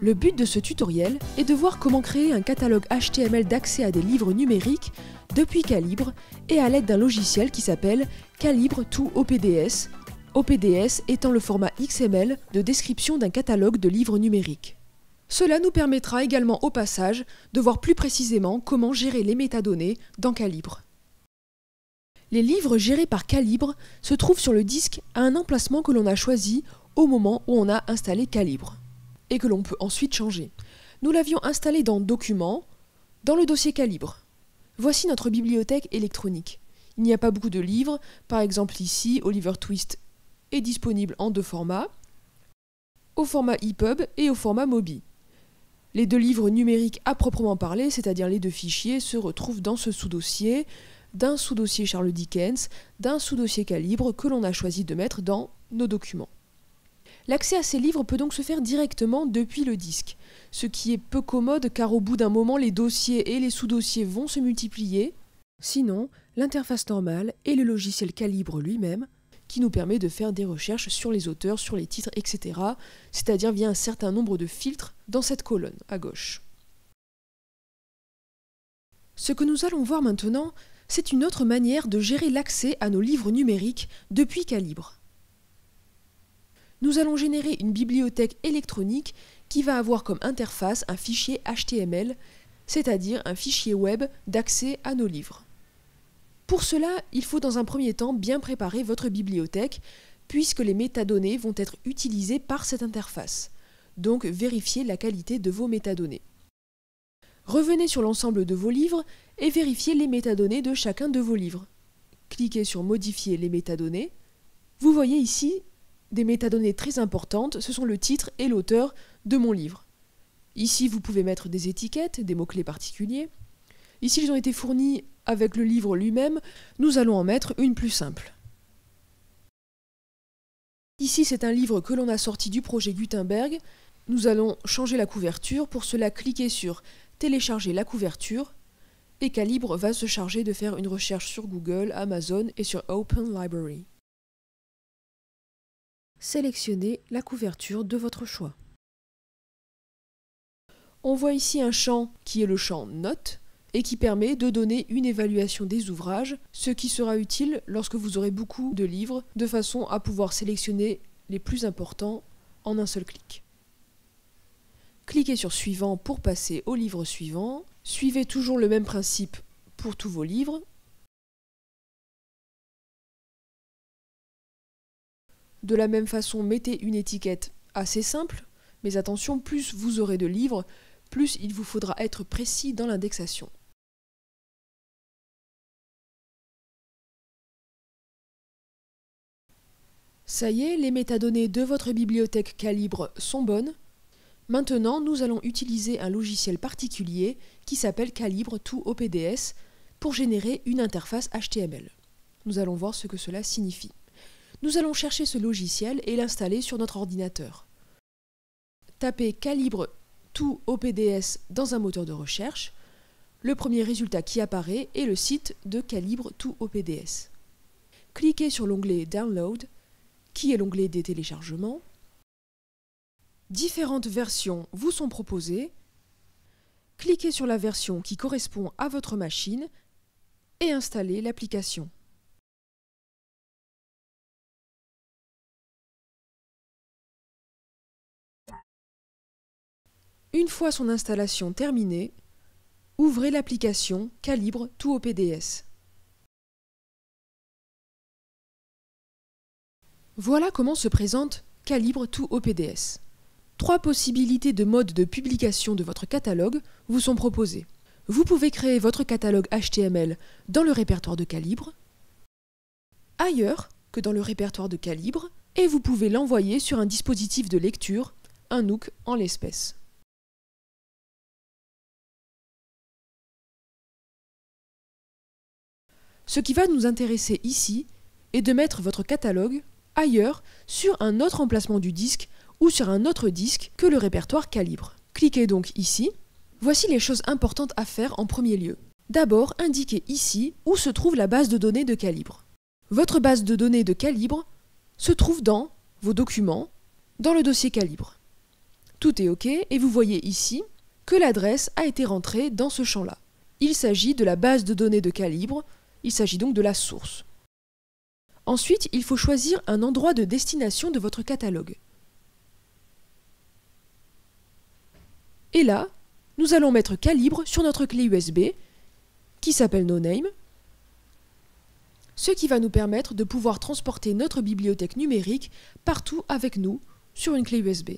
Le but de ce tutoriel est de voir comment créer un catalogue HTML d'accès à des livres numériques depuis Calibre et à l'aide d'un logiciel qui s'appelle Calibre to OPDS, OPDS étant le format XML de description d'un catalogue de livres numériques. Cela nous permettra également au passage de voir plus précisément comment gérer les métadonnées dans Calibre. Les livres gérés par Calibre se trouvent sur le disque à un emplacement que l'on a choisi au moment où on a installé Calibre et que l'on peut ensuite changer. Nous l'avions installé dans Documents, dans le dossier Calibre. Voici notre bibliothèque électronique. Il n'y a pas beaucoup de livres, par exemple ici, Oliver Twist est disponible en deux formats, au format EPUB et au format MOBI. Les deux livres numériques à proprement parler, c'est-à-dire les deux fichiers, se retrouvent dans ce sous-dossier, d'un sous-dossier Charles Dickens, d'un sous-dossier Calibre que l'on a choisi de mettre dans nos documents. L'accès à ces livres peut donc se faire directement depuis le disque, ce qui est peu commode car au bout d'un moment les dossiers et les sous-dossiers vont se multiplier. Sinon, l'interface normale et le logiciel Calibre lui-même qui nous permet de faire des recherches sur les auteurs, sur les titres, etc., c'est-à-dire via un certain nombre de filtres dans cette colonne à gauche. Ce que nous allons voir maintenant, c'est une autre manière de gérer l'accès à nos livres numériques depuis Calibre nous allons générer une bibliothèque électronique qui va avoir comme interface un fichier HTML, c'est-à-dire un fichier web d'accès à nos livres. Pour cela, il faut dans un premier temps bien préparer votre bibliothèque, puisque les métadonnées vont être utilisées par cette interface. Donc vérifiez la qualité de vos métadonnées. Revenez sur l'ensemble de vos livres et vérifiez les métadonnées de chacun de vos livres. Cliquez sur Modifier les métadonnées. Vous voyez ici des métadonnées très importantes, ce sont le titre et l'auteur de mon livre. Ici, vous pouvez mettre des étiquettes, des mots-clés particuliers. Ici, ils ont été fournis avec le livre lui-même. Nous allons en mettre une plus simple. Ici, c'est un livre que l'on a sorti du projet Gutenberg. Nous allons changer la couverture. Pour cela, cliquez sur Télécharger la couverture et Calibre va se charger de faire une recherche sur Google, Amazon et sur Open Library sélectionnez la couverture de votre choix. On voit ici un champ qui est le champ Notes et qui permet de donner une évaluation des ouvrages, ce qui sera utile lorsque vous aurez beaucoup de livres, de façon à pouvoir sélectionner les plus importants en un seul clic. Cliquez sur Suivant pour passer au livre suivant. Suivez toujours le même principe pour tous vos livres De la même façon, mettez une étiquette assez simple, mais attention, plus vous aurez de livres, plus il vous faudra être précis dans l'indexation. Ça y est, les métadonnées de votre bibliothèque Calibre sont bonnes. Maintenant, nous allons utiliser un logiciel particulier qui s'appelle Calibre to OPDS pour générer une interface HTML. Nous allons voir ce que cela signifie nous allons chercher ce logiciel et l'installer sur notre ordinateur. Tapez Calibre tout OPDS dans un moteur de recherche. Le premier résultat qui apparaît est le site de Calibre tout OPDS. Cliquez sur l'onglet Download, qui est l'onglet des téléchargements. Différentes versions vous sont proposées. Cliquez sur la version qui correspond à votre machine et installez l'application. Une fois son installation terminée, ouvrez l'application Calibre tout au PDS. Voilà comment se présente Calibre tout au PDS. Trois possibilités de mode de publication de votre catalogue vous sont proposées. Vous pouvez créer votre catalogue HTML dans le répertoire de Calibre, ailleurs que dans le répertoire de Calibre, et vous pouvez l'envoyer sur un dispositif de lecture, un NOOC en l'espèce. Ce qui va nous intéresser ici est de mettre votre catalogue ailleurs sur un autre emplacement du disque ou sur un autre disque que le répertoire calibre. Cliquez donc ici. Voici les choses importantes à faire en premier lieu. D'abord, indiquez ici où se trouve la base de données de calibre. Votre base de données de calibre se trouve dans vos documents, dans le dossier calibre. Tout est OK et vous voyez ici que l'adresse a été rentrée dans ce champ-là. Il s'agit de la base de données de calibre, il s'agit donc de la source. Ensuite, il faut choisir un endroit de destination de votre catalogue. Et là, nous allons mettre calibre sur notre clé USB, qui s'appelle NoName, ce qui va nous permettre de pouvoir transporter notre bibliothèque numérique partout avec nous sur une clé USB.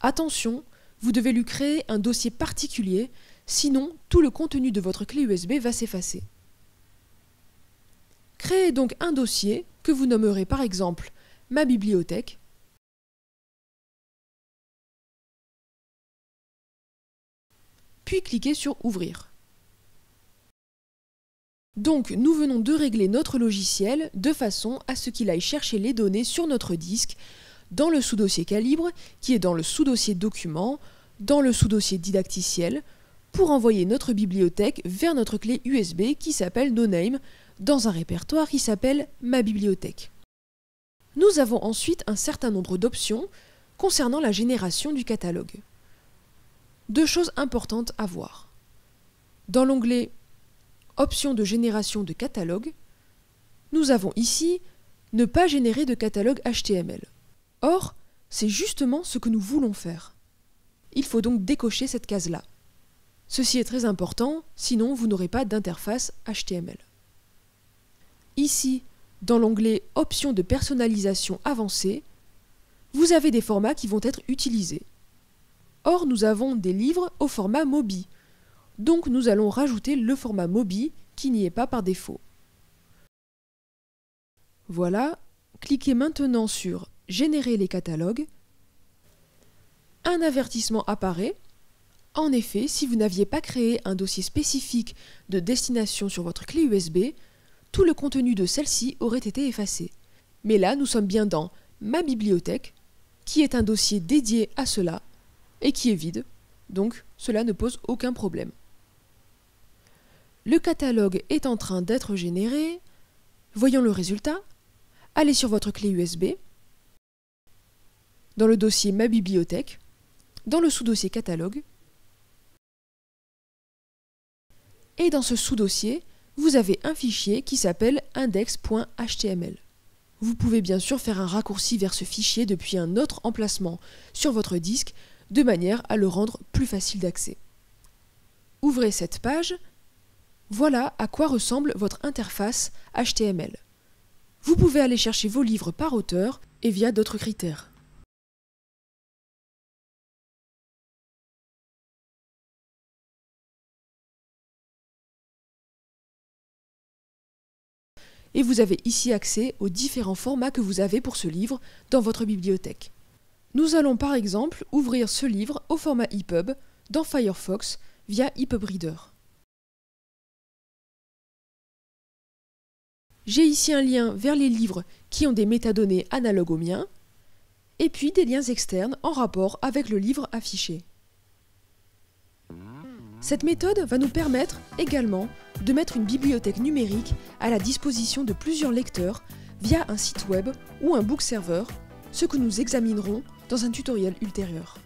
Attention, vous devez lui créer un dossier particulier, sinon tout le contenu de votre clé USB va s'effacer. Créez donc un dossier que vous nommerez par exemple ma bibliothèque. Puis cliquez sur Ouvrir. Donc nous venons de régler notre logiciel de façon à ce qu'il aille chercher les données sur notre disque dans le sous-dossier calibre qui est dans le sous-dossier document, dans le sous-dossier didacticiel pour envoyer notre bibliothèque vers notre clé USB qui s'appelle NoName dans un répertoire qui s'appelle Ma bibliothèque. Nous avons ensuite un certain nombre d'options concernant la génération du catalogue. Deux choses importantes à voir. Dans l'onglet Options de génération de catalogue, nous avons ici Ne pas générer de catalogue HTML. Or, c'est justement ce que nous voulons faire. Il faut donc décocher cette case-là. Ceci est très important, sinon vous n'aurez pas d'interface HTML. Ici, dans l'onglet Options de personnalisation avancée, vous avez des formats qui vont être utilisés. Or, nous avons des livres au format MOBI, donc nous allons rajouter le format MOBI qui n'y est pas par défaut. Voilà, cliquez maintenant sur Générer les catalogues. Un avertissement apparaît. En effet, si vous n'aviez pas créé un dossier spécifique de destination sur votre clé USB, tout le contenu de celle-ci aurait été effacé. Mais là, nous sommes bien dans ma bibliothèque, qui est un dossier dédié à cela, et qui est vide, donc cela ne pose aucun problème. Le catalogue est en train d'être généré. Voyons le résultat. Allez sur votre clé USB, dans le dossier Ma bibliothèque, dans le sous-dossier catalogue, et dans ce sous-dossier, vous avez un fichier qui s'appelle index.html. Vous pouvez bien sûr faire un raccourci vers ce fichier depuis un autre emplacement sur votre disque de manière à le rendre plus facile d'accès. Ouvrez cette page. Voilà à quoi ressemble votre interface HTML. Vous pouvez aller chercher vos livres par auteur et via d'autres critères. Et vous avez ici accès aux différents formats que vous avez pour ce livre dans votre bibliothèque. Nous allons par exemple ouvrir ce livre au format EPUB dans Firefox via EPUB Reader. J'ai ici un lien vers les livres qui ont des métadonnées analogues aux miens, et puis des liens externes en rapport avec le livre affiché. Cette méthode va nous permettre également de mettre une bibliothèque numérique à la disposition de plusieurs lecteurs via un site web ou un book server, ce que nous examinerons dans un tutoriel ultérieur.